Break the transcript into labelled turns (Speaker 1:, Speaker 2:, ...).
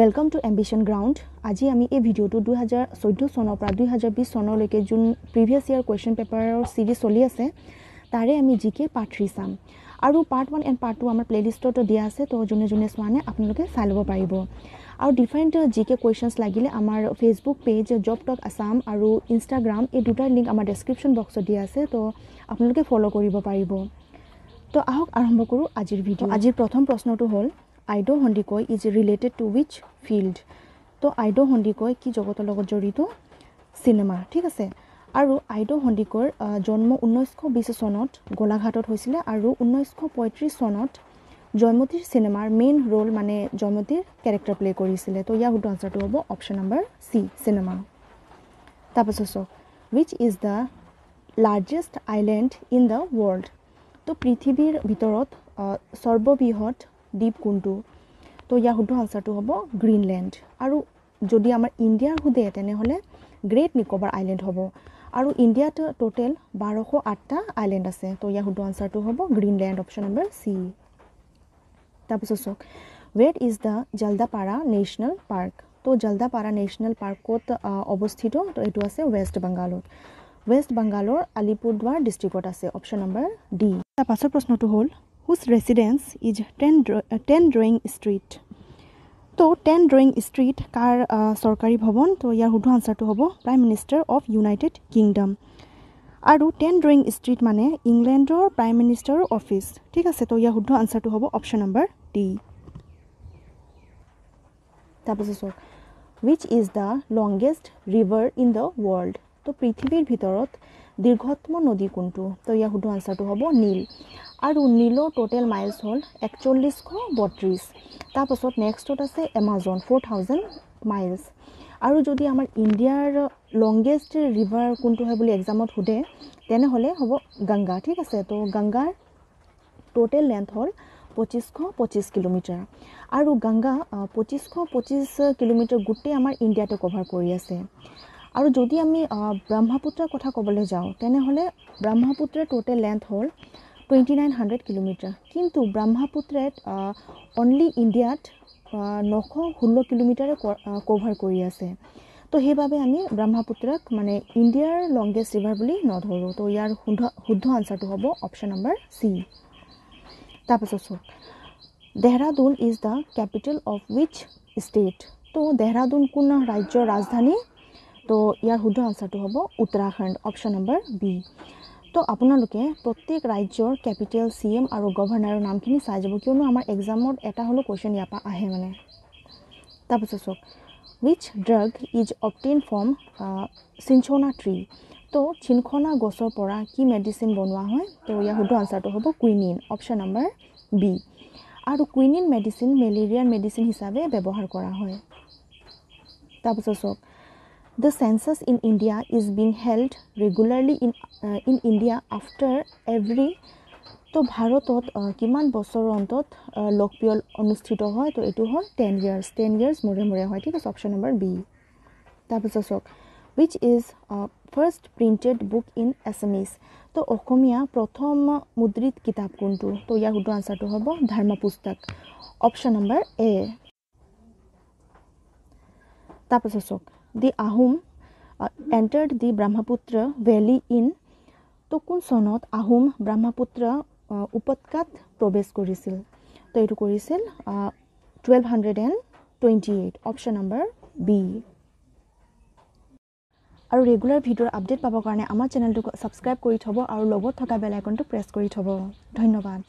Speaker 1: Welcome to ambition ground আজি আমি এই ভিডিঅ'টো দুহেজাৰ চৈধ্য চনৰ পৰা দুহেজাৰ বিছ চনলৈকে যোন প্ৰিভিয়াছ ইয়াৰ কুৱেশ্যন পেপাৰৰ ছিৰিজ চলি আছে তাৰে আমি জি কে পাৰ্ট থ্ৰী চাম। আৰু part one and part two আমাৰ প্লে'লিষ্টতো দিয়া আছে তো যোনে যোনে চোৱা নাই আপোনালোকে চাই ল'ব পাৰিব। আৰু ডিফাৰেণ্ট জি কে কুৱেশ্যনছ লাগিলে আমাৰ Facebook page Job Talk Assam আৰু ইনষ্টাগ্ৰাম এই দুটাৰ লিংক আমাৰ ডেছক্ৰিপশ্যন বক্সত দিয়া আছে তো আপোনালোকে ফ'ল' কৰিব পাৰিব। তো আহক আৰম্ভ কৰোঁ আজিৰ ভিডিঅ' আজিৰ প্ৰথম প্ৰশ্নটো হ'ল Aideu' Sandikai is related to which field তো আইড' সন্দিকৈ কি জগতৰ লগত জড়িত চিনেমা ঠিক আছে আৰু আইড' সন্দিকৈৰ জন্ম ঊনৈছশ বিছ চনত গোলাঘাটত হৈছিলে আৰু ঊনৈছশ পঁয়ত্ৰিছ চনত জয়মতীৰ চিনেমাৰ মেইন ৰ'ল মানে জয়মতীৰ কেৰেক্টাৰ প্লে' কৰিছিলে তো ইয়াৰ শুদ্ধ আনচাৰটো হ'ব অপশ্যন নম্বৰ চি চিনেমা তাৰপাছত চাওক which is the largest island in the world তো পৃথিৱীৰ ভিতৰত সৰ্ববৃহৎ দ্বীপ কোনটো? তো ইয়াৰ শুদ্ধ আনচাৰটো হ'ব গ্ৰীণলেণ্ড। আৰু যদি আমাৰ ইণ্ডিয়াৰ সোধে তেনেহ'লে গ্ৰেট নিকোবাৰ আইলেণ্ড হ'ব। আৰু ইণ্ডিয়াত ট'টেল বাৰশ আঠটা আইলেণ্ড আছে। তো ইয়াৰ শুদ্ধ আনচাৰটো হ'ব গ্ৰীণলেণ্ড অপশ্যন নম্বৰ চি তাৰপিছত চাওক where is the Jaldapara national park তো জলদাপাৰা নেশ্যনেল পাৰ্ক ক'ত অৱস্থিত? তো এইটো আছে ৱেষ্ট বেংগালত ৱেষ্ট বেংগালৰ আলিপুৰদুৱাৰ ডিষ্ট্ৰিক্টত আছে অপশ্যন নম্বৰ ডি তাৰ পাছৰ প্ৰশ্নটো হ'ল whose residence is ten ten drawing street তো টেন ড্ৰয়িং ষ্ট্ৰীট কাৰ চৰকাৰী ভৱন তো ইয়াৰ শুদ্ধ আনচাৰটো হ'ব prime minister of United Kingdom আৰু টেন ড্ৰয়িং ষ্ট্ৰীট মানে ইংলেণ্ডৰ প্ৰাইম মিনিষ্টাৰৰ অফিচ ঠিক আছে তো ইয়াৰ শুদ্ধ আনচাৰটো হ'ব অপশ্যন নম্বৰ ডি তাৰপিছত চাওক which is the longest river in the world তো পৃথিৱীৰ ভিতৰত দীৰ্ঘতম নদী কোনটো? তো ইয়াৰ শুদ্ধ আনচাৰটো হ'ব নীল। আৰু নীলৰ টোটেল মাইলছ হ'ল একচল্লিছশ বত্ৰিছ। তাৰপাছত নেক্সটত আছে এমাজন ফ'ৰ থাউজেণ্ড মাইলছ আৰু যদি আমাৰ ইণ্ডিয়াৰ লংগেষ্ট ৰিভাৰ কোনটো হয় বুলি এক্সামত সোধে তেনেহ'লে হ'ব গংগা ঠিক আছে? তো গংগাৰ টোটেল লেন্থ হ'ল পঁচিছশ পঁচিছ কিলোমিটাৰ। আৰু গংগা পঁচিছশ পঁচিছ কিলোমিটাৰ গোটেই আমাৰ ইণ্ডিয়াতে কভাৰ কৰি আছে। আৰু যদি আমি ব্ৰহ্মপুত্ৰৰ কথা ক'বলৈ যাওঁ তেনেহ'লে ব্ৰহ্মপুত্ৰৰ টোটেল লেন্থ হ'ল টুৱেণ্টি নাইন হাণ্ড্ৰেড কিলোমিটাৰ কিন্তু ব্ৰহ্মপুত্ৰত অনলি ইণ্ডিয়াত নশ ষোল্ল কিলোমিটাৰে কভাৰ কৰি আছে। তো সেইবাবে আমি ব্ৰহ্মপুত্ৰক মানে ইণ্ডিয়াৰ লংগেষ্ট ৰিভাৰ বুলি নধৰোঁ। তো ইয়াৰ শুদ্ধ শুদ্ধ আনচাৰটো হ'ব অপশ্যন নম্বৰ চি তাৰপাছত চাওক Dehradun is the capital of which state তো দেহৰাদুন কোন ৰাজ্যৰ ৰাজধানী? তো ইয়াৰ শুদ্ধ আনচাৰটো হ'ব উত্তৰাখণ্ড অপশ্যন নম্বৰ বি তো আপোনালোকে প্ৰত্যেক ৰাজ্যৰ কেপিটেল চি এম আৰু গভৰ্ণৰৰ নামখিনি চাই যাব কিয়নো আমাৰ এক্সামত এটা হ'লেও কুৱেশ্যন ইয়াৰ পৰা আহে মানে। তাৰপিছত চাওক which drug is obtain from cinchona tree তো চিনখনা গছৰ পৰা কি মেডিচিন বনোৱা হয়? তো ইয়াৰ শুদ্ধ আনচাৰটো হ'ব কুইনিন অপশ্যন নম্বৰ বি আৰু কুইনিন মেডিচিন মেলেৰিয়াৰ মেডিচিন হিচাপে ব্যৱহাৰ কৰা হয়। তাৰপিছত চাওক the census in India is being held regularly in in India after every তো ভাৰতত কিমান বছৰৰ অন্তত লোকপ্ৰিয় অনুষ্ঠিত হয় তো এইটো হ'ল টেন ইয়াৰ্ছ টেন ইয়াৰ্ছ মূৰে মূৰে হয় ঠিক আছে অপশ্যন নম্বৰ বি তাৰপিছত চাওক which is first printed book in Assamese তো অসমীয়া প্ৰথম মুদ্ৰিত কিতাপ কোনটো? তো ইয়াৰ শুদ্ধ আনচাৰটো হ'ব ধৰ্ম পুস্তক অপশ্যন নম্বৰ এ তাৰপাছত চাওক the Ahom entered the Brahmaputra valley in কোন চনত আহোম ব্ৰহ্মপুত্ৰ উপত্যকাত প্ৰৱেশ কৰিছিল? তো এইটো কৰিছিল twelve hundred and twenty eight option number B আৰু ৰেগুলাৰ ভিডিঅ'ৰ আপডেট পাবৰ কাৰণে আমাৰ চেনেলটোক ছাবস্ক্ৰাইব কৰি থ'ব আৰু লগত থকা বেল আইকনটো প্ৰেছ কৰি থ'ব। ধন্যবাদ।